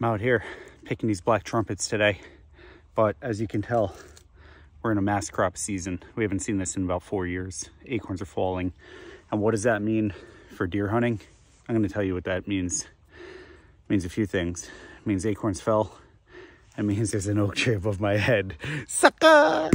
I'm out here picking these black trumpets today, but as you can tell, we're in a mass crop season. We haven't seen this in about four years. Acorns are falling. And what does that mean for deer hunting? I'm gonna tell you what that means. It means a few things. It means acorns fell. It means there's an oak tree above my head. Sucker!